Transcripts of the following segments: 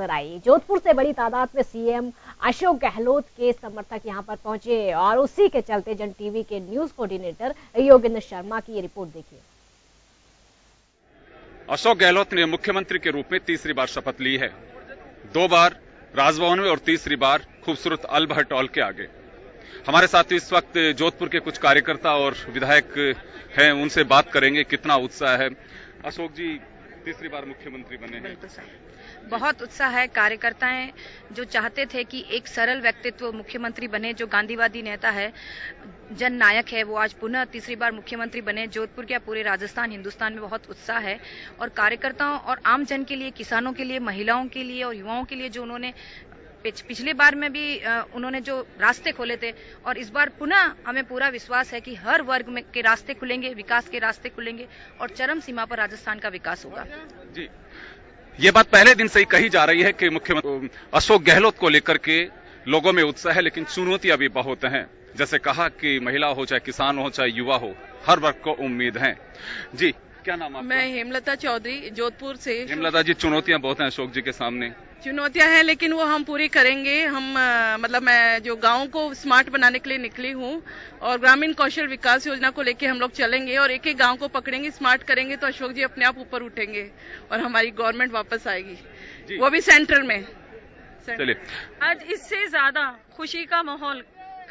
नज़र आई। जोधपुर से बड़ी तादाद में सीएम अशोक गहलोत के समर्थक यहाँ पर पहुँचे और उसी के चलते जन टीवी के न्यूज़ कोऑर्डिनेटर योगेंद्र शर्मा की ये रिपोर्ट देखिए। अशोक गहलोत ने मुख्यमंत्री के रूप में तीसरी बार शपथ ली है। दो बार राजभवन में और तीसरी बार खूबसूरत अलबहट हॉल के आगे। हमारे साथ इस वक्त जोधपुर के कुछ कार्यकर्ता और विधायक हैं, उनसे बात करेंगे, कितना उत्साह है। अशोक जी तीसरी बार मुख्यमंत्री बने हैं। बहुत उत्साह है कार्यकर्ताएँ जो चाहते थे कि एक सरल व्यक्तित्व मुख्यमंत्री बने, जो गांधीवादी नेता है, जन नायक है, वो आज पुनः तीसरी बार मुख्यमंत्री बने। जोधपुर क्या पूरे राजस्थान, हिंदुस्तान में बहुत उत्साह है। और कार्यकर्ताओं और आम जन के लिए, किसानों के लिए, महिलाओं के लिए और युवाओं के लिए जो उन्होंने पिछली बार में भी उन्होंने जो रास्ते खोले थे, और इस बार पुनः हमें पूरा विश्वास है कि हर वर्ग में के रास्ते खुलेंगे, विकास के रास्ते खुलेंगे, और चरम सीमा पर राजस्थान का विकास होगा। जी। ये बात पहले दिन से ही कही जा रही है कि मुख्यमंत्री अशोक गहलोत को लेकर के लोगों में उत्साह है, लेकिन चुनौतियाँ भी बहुत हैं। जैसे कहा कि महिला हो, चाहे किसान हो, चाहे युवा हो, हर वर्ग को उम्मीद है। जी क्या नाम आपका? मैं हेमलता चौधरी जोधपुर से। हेमलता जी चुनौतियाँ बहुत हैं अशोक जी के सामने। चुनौतियाँ हैं लेकिन वो हम पूरी करेंगे। हम आ, मतलब मैं जो गाँव को स्मार्ट बनाने के लिए निकली हूँ और ग्रामीण कौशल विकास योजना को लेके हम लोग चलेंगे और एक एक गाँव को पकड़ेंगे स्मार्ट करेंगे तो अशोक जी अपने आप ऊपर उठेंगे और हमारी गवर्नमेंट वापस आएगी। वो भी सेंट्रल में। चलिए। आज इससे ज़्यादा खुशी का माहौल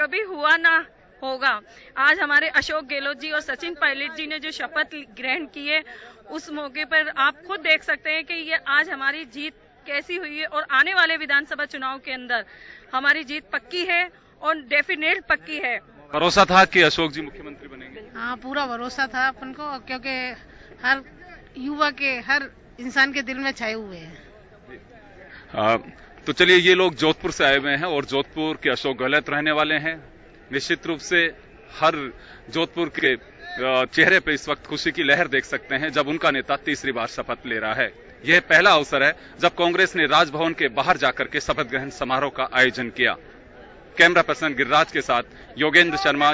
कभी हुआ ना होगा। आज हमारे अशोक गहलोत जी और सचिन पायलट जी ने जो शपथ ग्रहण की है उस मौके पर आप खुद देख सकते हैं कि ये आज हमारी जीत कैसी हुई है और आने वाले विधानसभा चुनाव के अंदर हमारी जीत पक्की है और डेफिनेट पक्की है। भरोसा था कि अशोक जी मुख्यमंत्री बनेंगे? हाँ पूरा भरोसा था अपन को क्योंकि हर युवा के हर इंसान के दिल में छाए हुए हैं। तो चलिए ये लोग जोधपुर से आए हुए हैं और जोधपुर के अशोक गहलोत रहने वाले हैं। निश्चित रूप से हर जोधपुर के चेहरे पर इस वक्त खुशी की लहर देख सकते हैं जब उनका नेता तीसरी बार शपथ ले रहा है। यह पहला अवसर है जब कांग्रेस ने राजभवन के बाहर जाकर के शपथ ग्रहण समारोह का आयोजन किया। कैमरा पर्सन गिरिराज के साथ योगेंद्र शर्मा